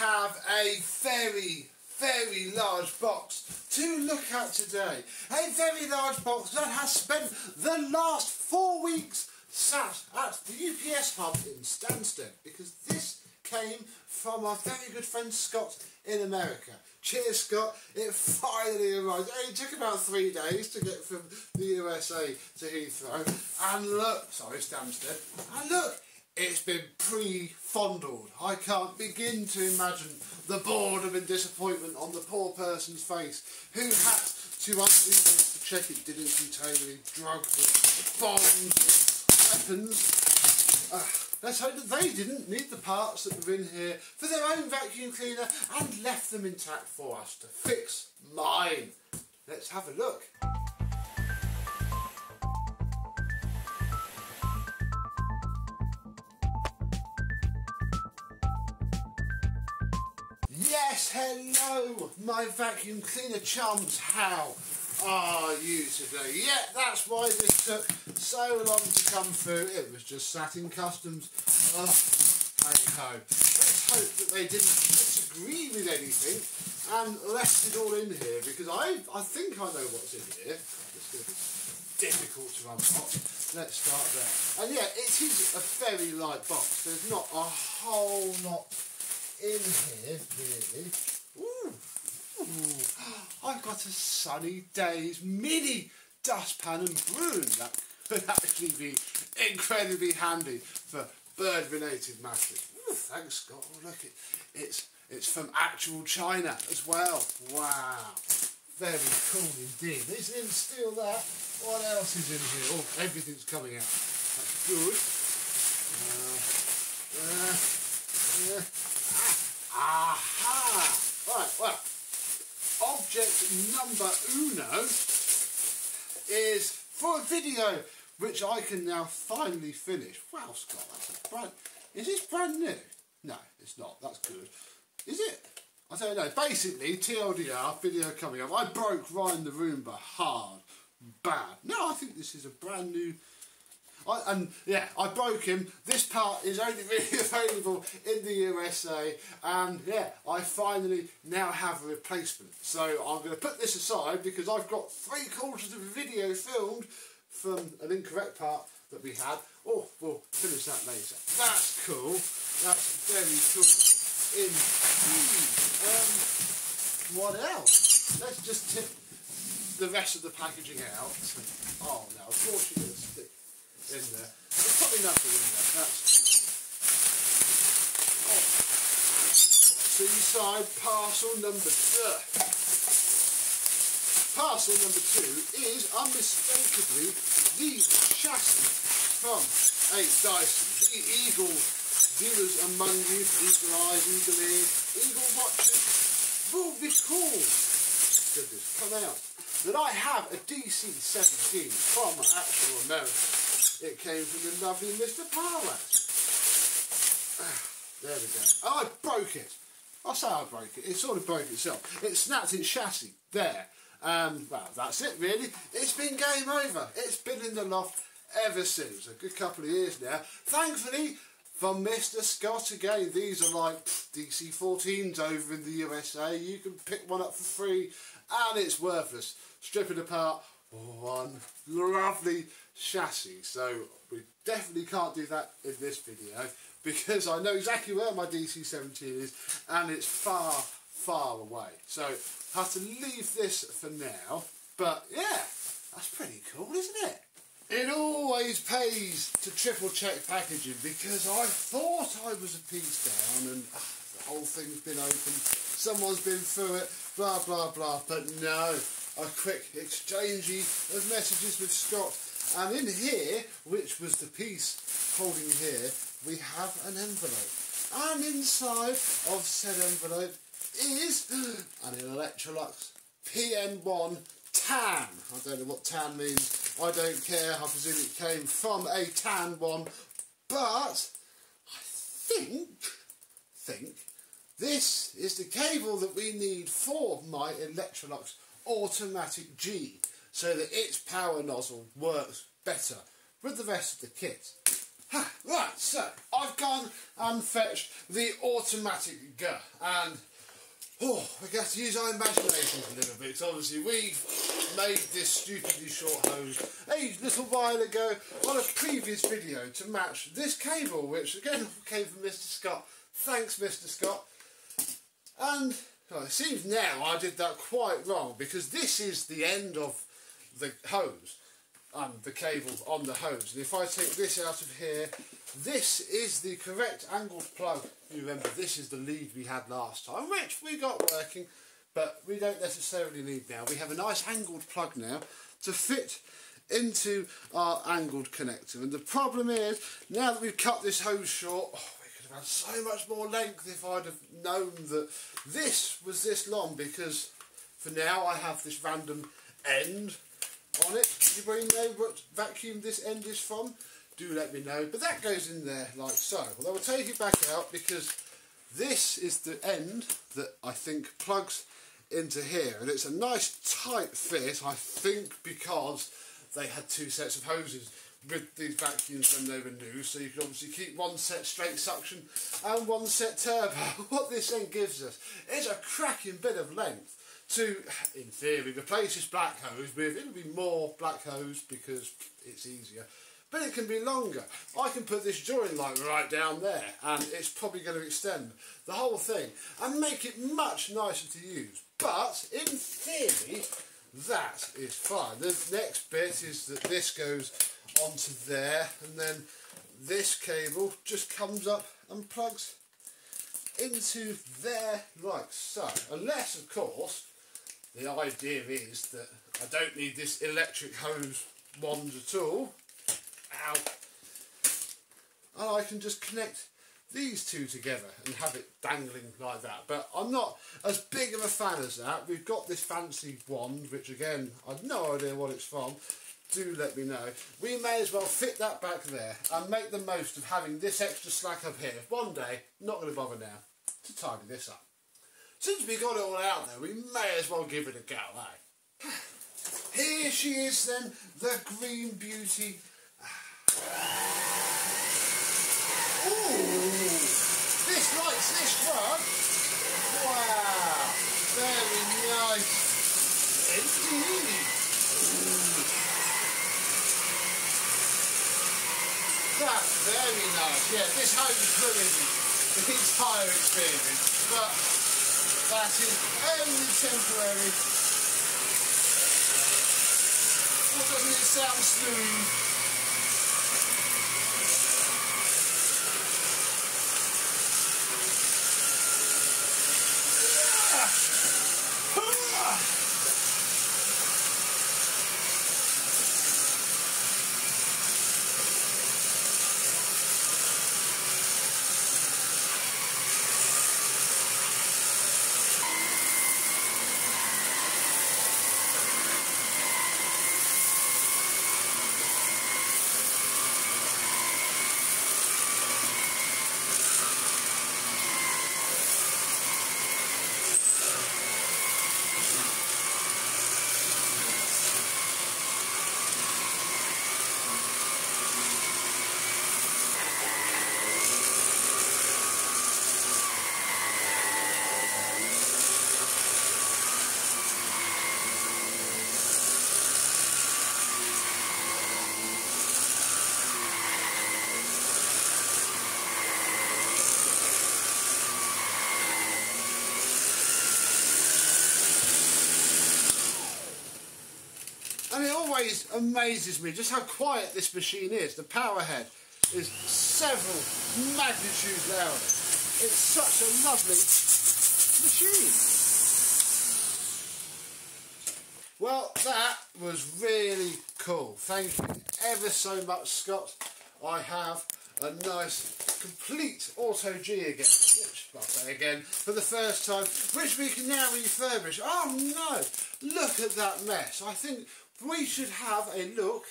have a very, very large box to look at today. A very large box that has spent the last four weeks sat at the UPS hub in Stansted because this came from our very good friend Scott in America. Cheers, Scott. It finally arrived. It took about three days to get from the USA to Heathrow. And look, sorry, Stansted. And look, it's been pre-fondled. I can't begin to imagine the boredom and disappointment on the poor person's face who had to undo this to check it didn't contain any drugs or bombs or weapons. Uh, let's hope that they didn't need the parts that were in here for their own vacuum cleaner and left them intact for us to fix mine. Let's have a look. Hello, my vacuum cleaner chums. How are you today? Yeah, that's why this took so long to come through. It was just sat in customs. Oh, hey ho. Let's hope that they didn't disagree with anything and left it all in here because I I think I know what's in here. It's difficult to unlock. Let's start there. And yeah, it is a very light box. There's not a whole lot in here, really. Ooh, ooh. I've got a sunny day's mini dustpan and broom that could actually be incredibly handy for bird-related matters. Ooh, thanks, Scott. Oh, look, it, it's it's from actual China as well. Wow, very cool indeed. They didn't steal that. What else is in here? Oh, everything's coming out. That's good. Uh, uh, uh, Aha! Right, well, object number uno is for a video which I can now finally finish. Wow, Scott, that's a brand... Is this brand new? No, it's not. That's good. Is it? I don't know. Basically, TLDR, video coming up. I broke Ryan the Roomba hard. Bad. No, I think this is a brand new I, and yeah, I broke him. This part is only really available in the USA, and yeah, I finally now have a replacement. So I'm going to put this aside because I've got three quarters of a video filmed from an incorrect part that we had. Oh, we'll finish that later. That's cool. That's very cool. In um, what else? Let's just tip the rest of the packaging out. Oh no, stick in there. There's probably nothing in there. That's oh. Seaside parcel number two. Parcel number two is unmistakably the chassis from 8 Dyson. The Eagle viewers among you, Eagle Eyes, Eagle Ears, Eagle Watchers, will recall, goodness, come out, that I have a DC-17 from actual America. It came from the lovely Mr. Parlas. There we go. Oh, I broke it. I say I broke it. It sort of broke itself. It snapped its chassis. There. Um, well, that's it really. It's been game over. It's been in the loft ever since. A good couple of years now. Thankfully, from Mr. Scott again. These are like DC-14s over in the USA. You can pick one up for free and it's worthless. Strip it apart. One lovely chassis. So we definitely can't do that in this video because I know exactly where my DC-17 is and it's far, far away. So I have to leave this for now. But yeah, that's pretty cool, isn't it? It always pays to triple check packaging because I thought I was a piece down and uh, the whole thing's been opened, someone's been through it, blah blah blah, but no, a quick exchange of messages with Scott and in here, which was the piece holding here, we have an envelope. And inside of said envelope is an Electrolux PN1 tan. I don't know what tan means. I don't care. I presume it came from a tan one. But I think, think, this is the cable that we need for my Electrolux Automatic G so that its power nozzle works better with the rest of the kit. right, so I've gone and fetched the automatic gun and oh, we got to use our imaginations a little bit. Obviously, we made this stupidly short hose a little while ago on a previous video to match this cable, which again came from Mr. Scott. Thanks, Mr. Scott. And well, it seems now I did that quite wrong because this is the end of the hose and the cable on the hose. And if I take this out of here, this is the correct angled plug. You remember, this is the lead we had last time, which we got working, but we don't necessarily need now. We have a nice angled plug now to fit into our angled connector. And the problem is, now that we've cut this hose short, oh, we could have had so much more length if I'd have known that this was this long, because for now I have this random end on it. Anybody know what vacuum this end is from? Do let me know. But that goes in there like so. Well, I will take it back out because this is the end that I think plugs into here. And it's a nice tight fit, I think, because they had two sets of hoses with these vacuums when they were new, so you can obviously keep one set straight suction and one set turbo. What this then gives us is a cracking bit of length to, in theory, replace this black hose with, it'll be more black hose because it's easier, but it can be longer. I can put this join light right down there and it's probably going to extend the whole thing and make it much nicer to use. But, in theory, that is fine. The next bit is that this goes onto there and then this cable just comes up and plugs into there like so. Unless, of course, the idea is that I don't need this electric hose wand at all. Ow. And I can just connect these two together and have it dangling like that. But I'm not as big of a fan as that. We've got this fancy wand, which again, I've no idea what it's from. Do let me know. We may as well fit that back there and make the most of having this extra slack up here. One day, not going to bother now, to tidy this up. Since we got it all out there, we may as well give it a go, eh? Here she is then, the Green Beauty. Ooh, this likes this one. Wow, very nice. Indeed. That's very nice. Yeah, this home is ruining the entire experience, but is only temporary. Oh, doesn't it sound smooth? And it always amazes me just how quiet this machine is. The power head is several magnitudes louder. It's such a lovely machine. Well, that was really cool. Thank you ever so much, Scott. I have a nice complete Auto G again, which again for the first time, which we can now refurbish. Oh no, look at that mess. I think we should have a look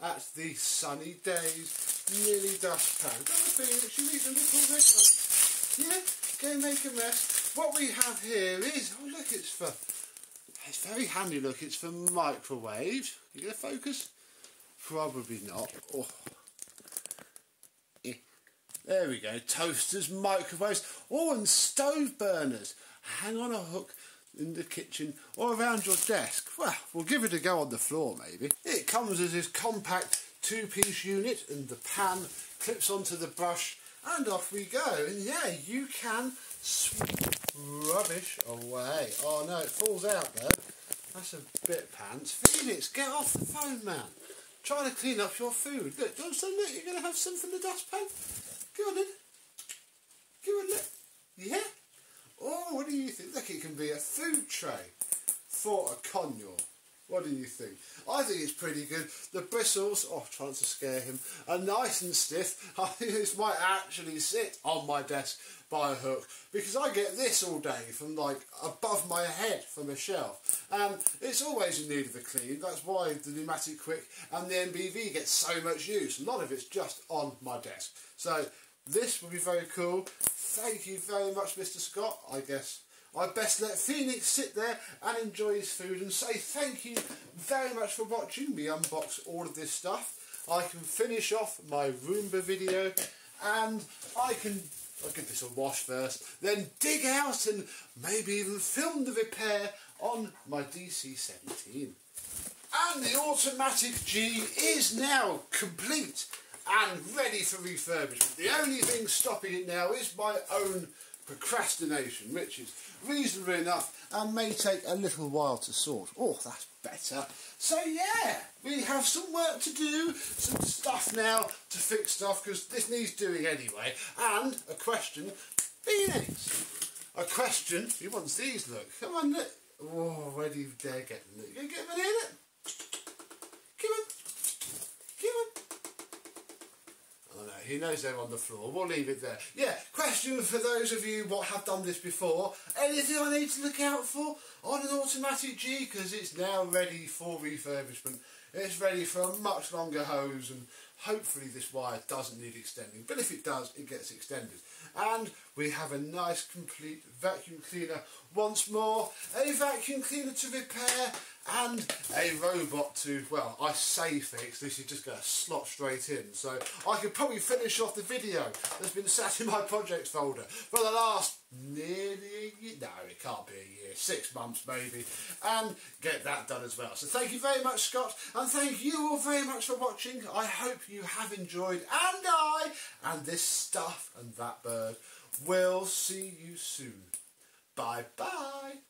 at the sunny days, nearly dustpan. A feeling she needs a little bit of, yeah, go make a mess. What we have here is, oh look, it's for, it's very handy look, it's for microwaves. You to focus? Probably not. Oh. Eh. There we go. Toasters, microwaves, oh, and stove burners. Hang on a hook in the kitchen or around your desk. Well, we'll give it a go on the floor maybe. It comes as this compact two-piece unit and the pan clips onto the brush and off we go. And yeah, you can sweep rubbish away. Oh no, it falls out though. That's a bit pants. Felix, get off the phone, man. Trying to clean up your food. Look, don't say look, you're going to have some from the dustpan. Go on then. Go on, look. Yeah? Oh, what do you think? Look, it can be a food tray for a conure. What do you think? I think it's pretty good. The bristles, oh, trying to scare him, are nice and stiff. I think this might actually sit on my desk by a hook because I get this all day from like above my head from a shelf. And it's always in need of a clean. That's why the Numatic quick and the MBV get so much use. A lot of it's just on my desk. So this will be very cool. Thank you very much, Mr. Scott. I guess I'd best let Phoenix sit there and enjoy his food and say thank you very much for watching me unbox all of this stuff. I can finish off my Roomba video and I can I'll give this a wash first, then dig out and maybe even film the repair on my DC-17. And the Automatic G is now complete and ready for refurbishment. The only thing stopping it now is my own procrastination, which is reasonable enough and may take a little while to sort. Oh, that's better. So yeah, we have some work to do, some stuff now to fix stuff because this needs doing anyway. And a question, Phoenix. A question, he wants these, look. Come on, look. Oh, where do you dare get them? You get them in it? Come on. Come on. Oh no, he knows they're on the floor. We'll leave it there. Yeah, question for those of you what have done this before. Anything I need to look out for on an automatic G because it's now ready for refurbishment. It's ready for a much longer hose and hopefully this wire doesn't need extending. But if it does, it gets extended. And we have a nice complete vacuum cleaner once more. A vacuum cleaner to repair and a robot to, well, I say fix, this is just going to slot straight in. So I could probably finish off the video that's been sat in my projects folder for the last nearly a year, no it can't be a year, six months maybe, and get that done as well. So thank you very much Scott, and thank you all very much for watching. I you have enjoyed, and I, and this stuff and that bird. We'll see you soon. Bye bye.